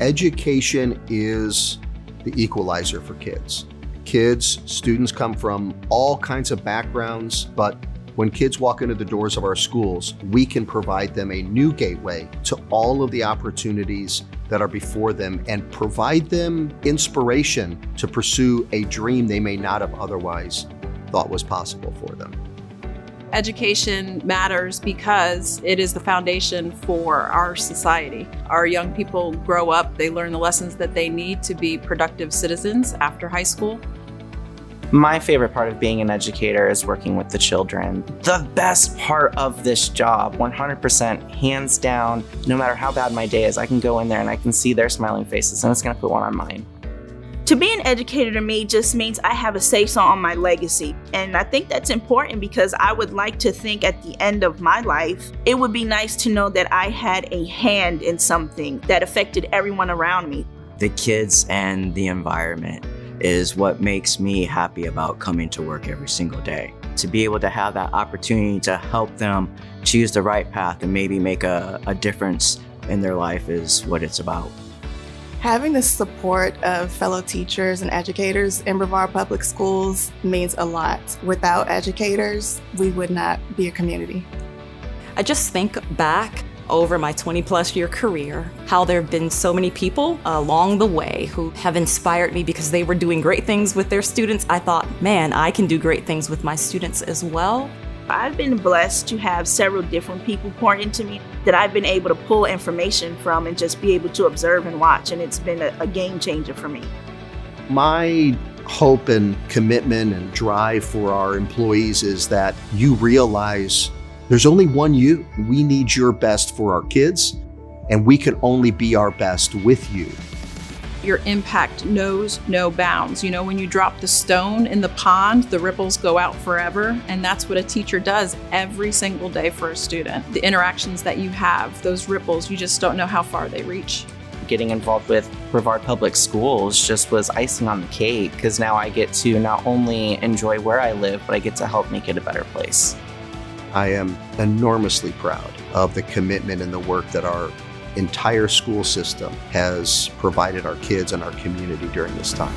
Education is the equalizer for kids. Kids, students come from all kinds of backgrounds, but when kids walk into the doors of our schools, we can provide them a new gateway to all of the opportunities that are before them and provide them inspiration to pursue a dream they may not have otherwise thought was possible for them. Education matters because it is the foundation for our society. Our young people grow up, they learn the lessons that they need to be productive citizens after high school. My favorite part of being an educator is working with the children. The best part of this job, 100% hands down, no matter how bad my day is, I can go in there and I can see their smiling faces and it's gonna put one on mine. To be an educator to me just means I have a say so on my legacy. And I think that's important because I would like to think at the end of my life, it would be nice to know that I had a hand in something that affected everyone around me. The kids and the environment is what makes me happy about coming to work every single day. To be able to have that opportunity to help them choose the right path and maybe make a, a difference in their life is what it's about. Having the support of fellow teachers and educators in Brevard Public Schools means a lot. Without educators, we would not be a community. I just think back over my 20 plus year career, how there have been so many people along the way who have inspired me because they were doing great things with their students. I thought, man, I can do great things with my students as well. I've been blessed to have several different people pour into me that I've been able to pull information from and just be able to observe and watch, and it's been a, a game changer for me. My hope and commitment and drive for our employees is that you realize there's only one you. We need your best for our kids, and we can only be our best with you. Your impact knows no bounds. You know, when you drop the stone in the pond, the ripples go out forever. And that's what a teacher does every single day for a student. The interactions that you have, those ripples, you just don't know how far they reach getting involved with Brevard Public Schools just was icing on the cake because now I get to not only enjoy where I live, but I get to help make it a better place. I am enormously proud of the commitment and the work that our entire school system has provided our kids and our community during this time.